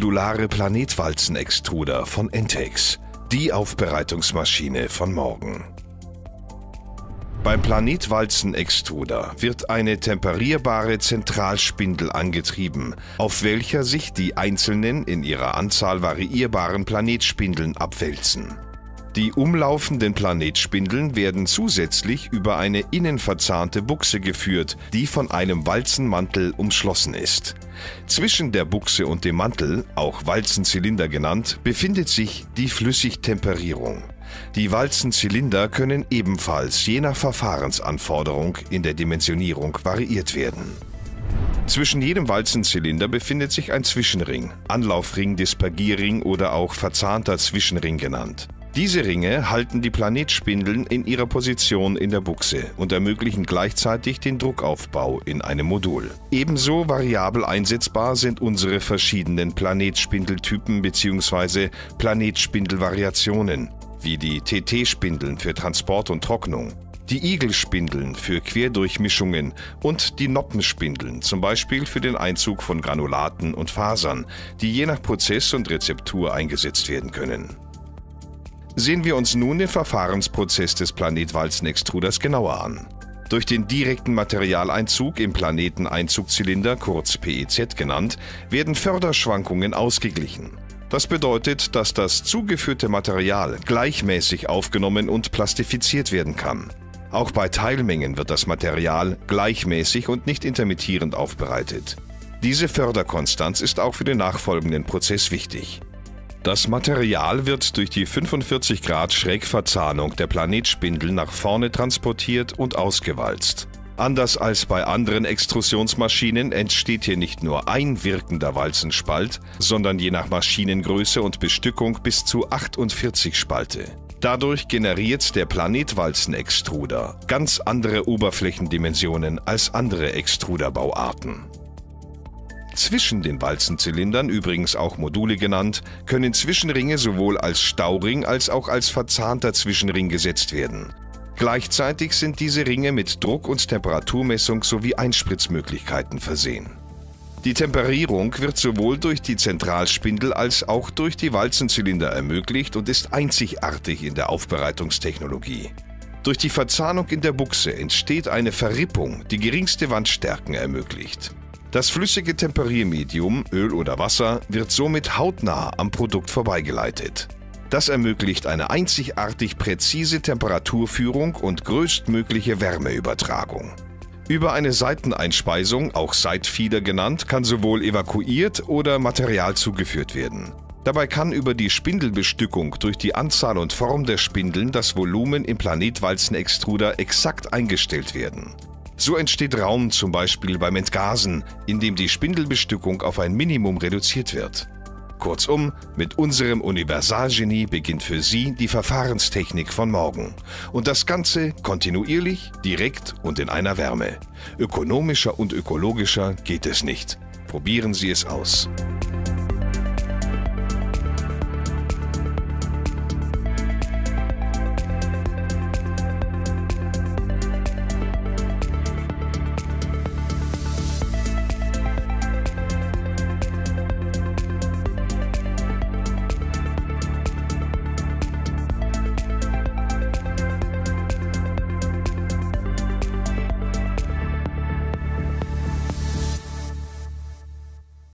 modulare Planetwalzenextruder von Entex, die Aufbereitungsmaschine von morgen. Beim Planetwalzenextruder wird eine temperierbare Zentralspindel angetrieben, auf welcher sich die einzelnen in ihrer Anzahl variierbaren Planetspindeln abwälzen. Die umlaufenden Planetspindeln werden zusätzlich über eine innen verzahnte Buchse geführt, die von einem Walzenmantel umschlossen ist. Zwischen der Buchse und dem Mantel, auch Walzenzylinder genannt, befindet sich die Flüssigtemperierung. Die Walzenzylinder können ebenfalls je nach Verfahrensanforderung in der Dimensionierung variiert werden. Zwischen jedem Walzenzylinder befindet sich ein Zwischenring, Anlaufring, Dispergierring oder auch verzahnter Zwischenring genannt. Diese Ringe halten die Planetspindeln in ihrer Position in der Buchse und ermöglichen gleichzeitig den Druckaufbau in einem Modul. Ebenso variabel einsetzbar sind unsere verschiedenen Planetspindeltypen bzw. Planetspindelvariationen, wie die TT-Spindeln für Transport und Trocknung, die Igelspindeln für Querdurchmischungen und die Noppenspindeln, zum Beispiel für den Einzug von Granulaten und Fasern, die je nach Prozess und Rezeptur eingesetzt werden können. Sehen wir uns nun den Verfahrensprozess des Planetwalzenextruders genauer an. Durch den direkten Materialeinzug im Planeteneinzugzylinder, kurz PEZ genannt, werden Förderschwankungen ausgeglichen. Das bedeutet, dass das zugeführte Material gleichmäßig aufgenommen und plastifiziert werden kann. Auch bei Teilmengen wird das Material gleichmäßig und nicht intermittierend aufbereitet. Diese Förderkonstanz ist auch für den nachfolgenden Prozess wichtig. Das Material wird durch die 45 Grad Schrägverzahnung der Planetspindel nach vorne transportiert und ausgewalzt. Anders als bei anderen Extrusionsmaschinen entsteht hier nicht nur ein wirkender Walzenspalt, sondern je nach Maschinengröße und Bestückung bis zu 48 Spalte. Dadurch generiert der Planetwalzenextruder ganz andere Oberflächendimensionen als andere Extruderbauarten. Zwischen den Walzenzylindern, übrigens auch Module genannt, können Zwischenringe sowohl als Stauring als auch als verzahnter Zwischenring gesetzt werden. Gleichzeitig sind diese Ringe mit Druck- und Temperaturmessung sowie Einspritzmöglichkeiten versehen. Die Temperierung wird sowohl durch die Zentralspindel als auch durch die Walzenzylinder ermöglicht und ist einzigartig in der Aufbereitungstechnologie. Durch die Verzahnung in der Buchse entsteht eine Verrippung, die geringste Wandstärken ermöglicht. Das flüssige Temperiermedium, Öl oder Wasser, wird somit hautnah am Produkt vorbeigeleitet. Das ermöglicht eine einzigartig präzise Temperaturführung und größtmögliche Wärmeübertragung. Über eine Seiteneinspeisung, auch Seitfieder genannt, kann sowohl evakuiert oder Material zugeführt werden. Dabei kann über die Spindelbestückung durch die Anzahl und Form der Spindeln das Volumen im Planetwalzenextruder exakt eingestellt werden. So entsteht Raum zum Beispiel beim Entgasen, indem die Spindelbestückung auf ein Minimum reduziert wird. Kurzum, mit unserem Universalgenie beginnt für Sie die Verfahrenstechnik von morgen. Und das Ganze kontinuierlich, direkt und in einer Wärme. Ökonomischer und ökologischer geht es nicht. Probieren Sie es aus.